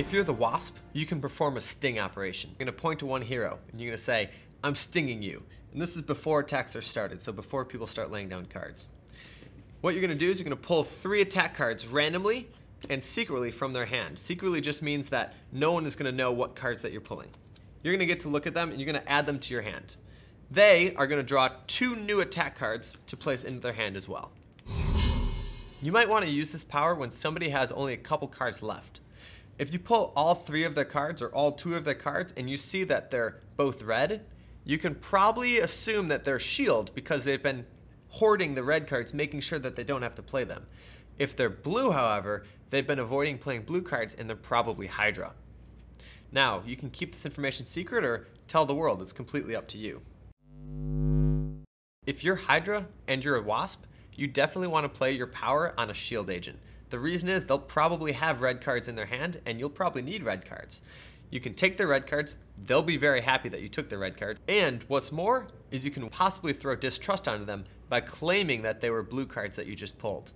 If you're the Wasp, you can perform a sting operation. You're gonna point to one hero, and you're gonna say, I'm stinging you. And this is before attacks are started, so before people start laying down cards. What you're gonna do is you're gonna pull three attack cards randomly and secretly from their hand. Secretly just means that no one is gonna know what cards that you're pulling. You're gonna get to look at them and you're gonna add them to your hand. They are gonna draw two new attack cards to place into their hand as well. You might wanna use this power when somebody has only a couple cards left. If you pull all three of their cards or all two of their cards and you see that they're both red, you can probably assume that they're S.H.I.E.L.D. because they've been hoarding the red cards, making sure that they don't have to play them. If they're blue, however, they've been avoiding playing blue cards and they're probably Hydra. Now, you can keep this information secret or tell the world, it's completely up to you. If you're Hydra and you're a Wasp, you definitely want to play your power on a S.H.I.E.L.D. agent. The reason is they'll probably have red cards in their hand and you'll probably need red cards. You can take their red cards, they'll be very happy that you took their red cards, and what's more is you can possibly throw distrust onto them by claiming that they were blue cards that you just pulled.